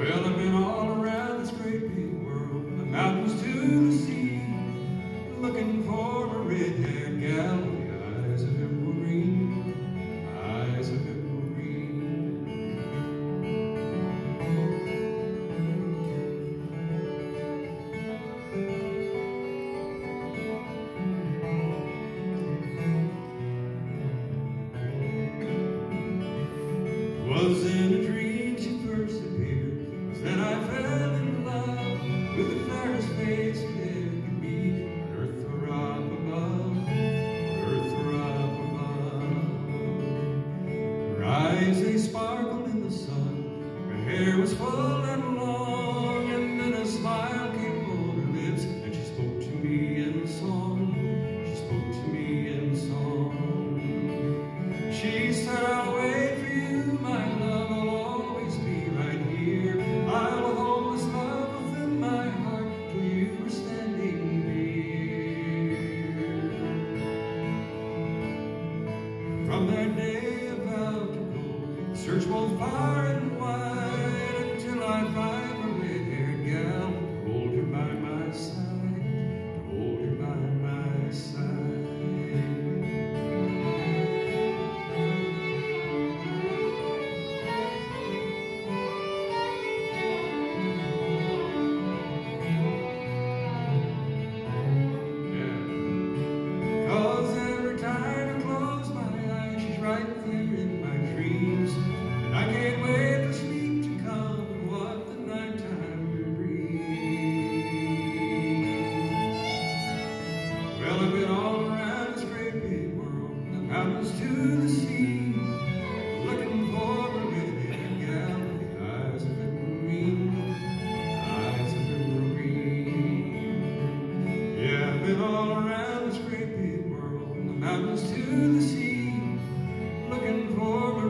Well, I've been all around this great big world, from the mountains to the sea, looking for a red-haired gal with the eyes of emerald green, eyes of emerald green. Was in a dream eyes they sparkled in the sun, her hair was full and long, and then a smile came on her lips, and she spoke to me in song. She spoke to me in song. She said, I'll wait for you, my love, I'll always be right here. I'll hold this love within my heart till you are standing near. From that day search both far and wide, until I find a red-haired gal to hold her by my side, to hold her by my side. Yeah. Cause every time I close my eyes, she's right there in Well, I've been all around this great big world, from the mountains to the sea, looking for a minute gal with eyes of evergreen, eyes of evergreen. Yeah, I've been all around this great big world, from the mountains to the sea, looking for a